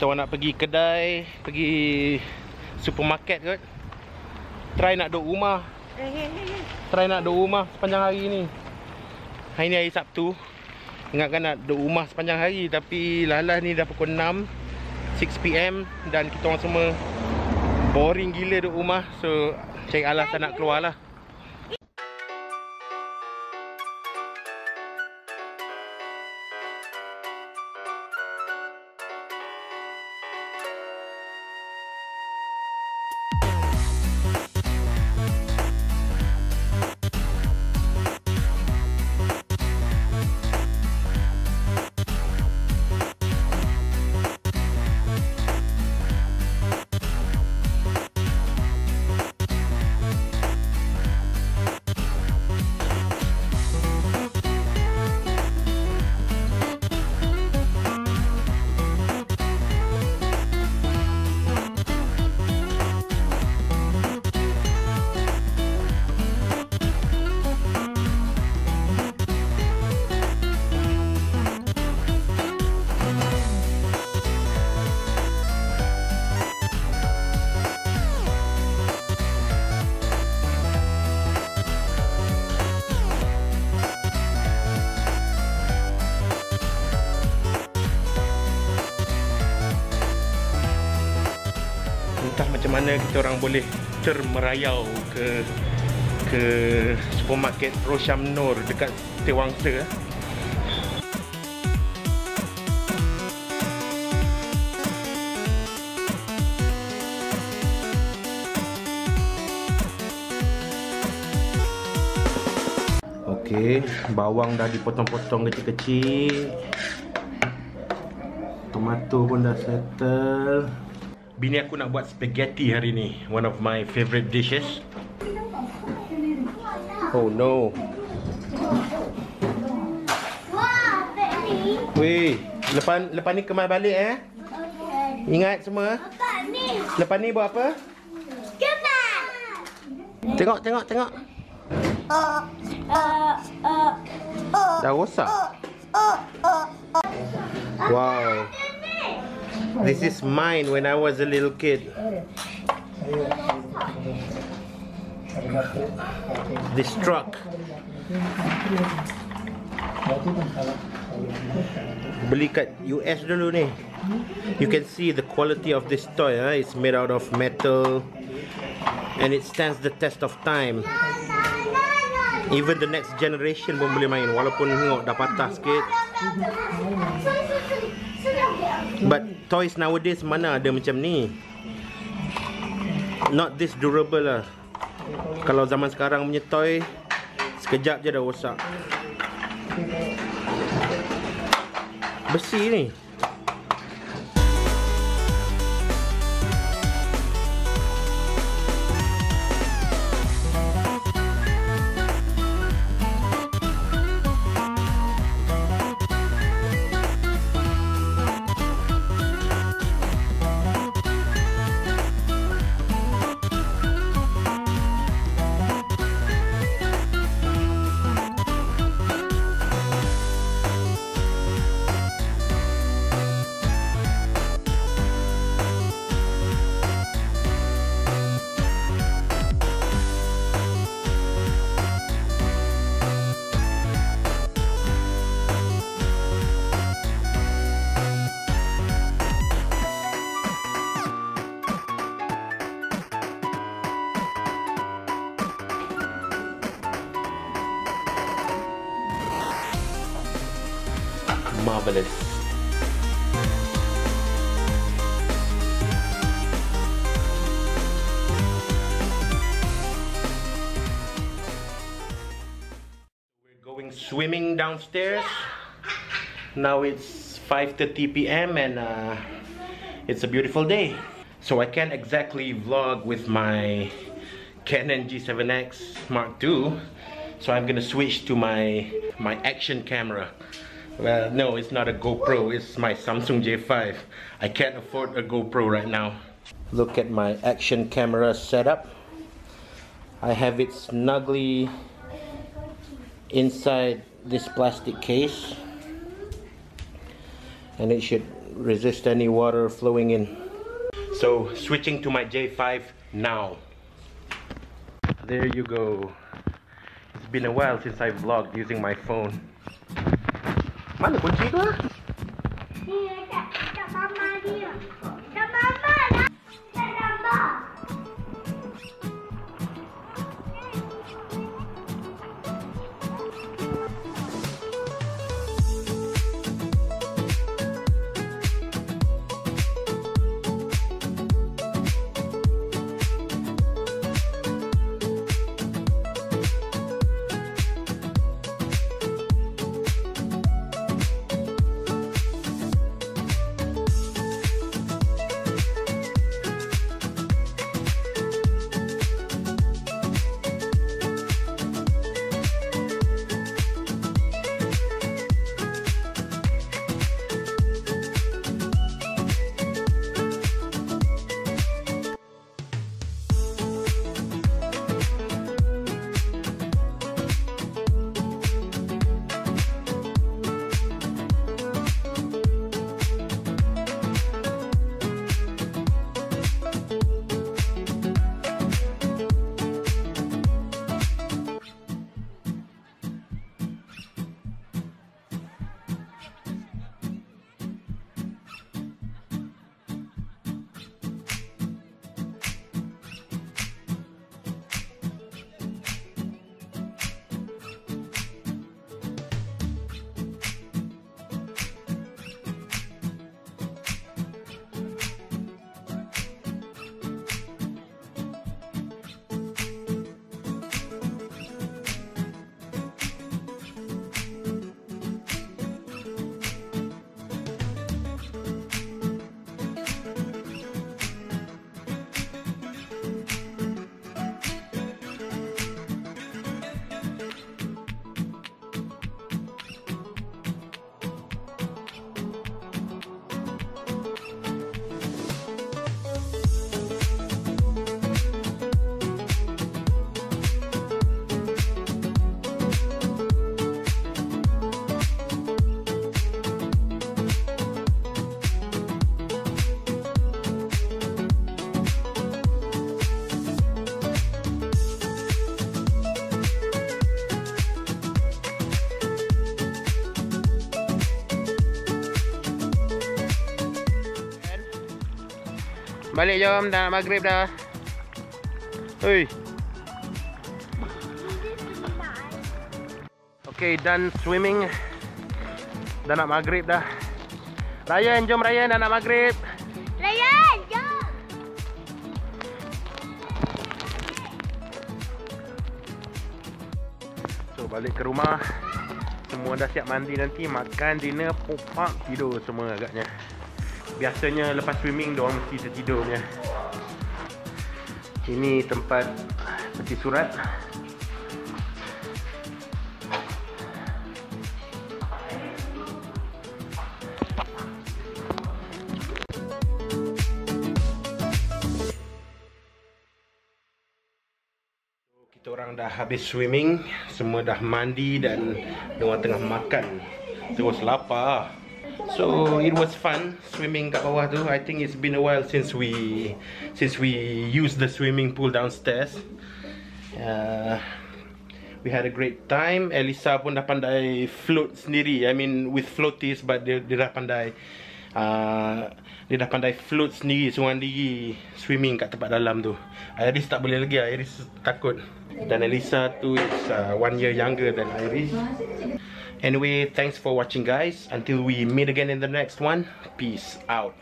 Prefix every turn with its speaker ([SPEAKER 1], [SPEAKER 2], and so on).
[SPEAKER 1] Kita orang nak pergi kedai, pergi supermarket kot. Try nak duduk rumah. Try nak duduk rumah sepanjang hari ni. Hari ni hari Sabtu. Ingatkan nak duduk rumah sepanjang hari tapi lalas ni dah pukul 6 6pm dan kita orang semua boring gila duduk rumah so cari alasan nak keluar lah. Entah macam mana kita orang boleh termerayau ke ke supermarket Rosham Nur dekat Tewangsa Okey, bawang dah dipotong-potong kecil-kecil. Tomato pun dah settle. Bini aku nak buat spaghetti hari ni. One of my favorite dishes. Oh no. Weh, lepas lepas ni kemas balik eh.
[SPEAKER 2] Okay.
[SPEAKER 1] Ingat semua. Lepas ni buat apa?
[SPEAKER 2] Kemas.
[SPEAKER 1] Tengok, tengok, tengok.
[SPEAKER 2] Uh, uh, uh, uh,
[SPEAKER 1] Dah rosak. Wow. This is mine when I was a little kid. This truck. Beli kat US dulu ni. You can see the quality of this toy. Huh? It's made out of metal. And it stands the test of time. Even the next generation pun boleh main. Walaupun tengok dah patah sikit. But toys nowadays mana ada macam ni? Not this durable lah. Kalau zaman sekarang punya toy sekejap je dah rosak. Besi ni. Marvelous. We're going swimming downstairs. Now it's 5:30 p.m. and uh, it's a beautiful day. So I can't exactly vlog with my Canon G7X Mark II. So I'm gonna switch to my my action camera. Well, no, it's not a GoPro. It's my Samsung J5. I can't afford a GoPro right now. Look at my action camera setup. I have it snugly inside this plastic case. And it should resist any water flowing in. So switching to my J5 now. There you go. It's been a while since I vlogged using my phone. Mana kunci tu ah?
[SPEAKER 2] Ni dekat, dekat mama dia.
[SPEAKER 3] Balik jom dah nak maghrib dah. Oi. Okay, done swimming. Dah nak maghrib dah. Ryan, jom Ryan dah nak maghrib.
[SPEAKER 2] Ryan, jom.
[SPEAKER 3] So balik ke rumah. Semua dah siap mandi nanti, makan dinner, popak, tidur semua agaknya. Biasanya lepas swimming dia orang mesti tertidur punya. Ini tempat peti surat.
[SPEAKER 1] Kita orang dah habis swimming, semua dah mandi dan diorang tengah makan. Terus lapar. So it was fun swimming kat bawah tu. I think it's been a while since we since we used the swimming pool downstairs. Uh, we had a great time. Elisa pun dah pandai float sendiri. I mean with floaties but dia, dia dah pandai uh, dia dah pandai float sendiri seorang diri swimming kat tempat dalam tu. Iris tak boleh lagi. Iris takut. Dan Elisa tu is uh, one year younger than Iris. Anyway, thanks for watching guys. Until we meet again in the next one. Peace out.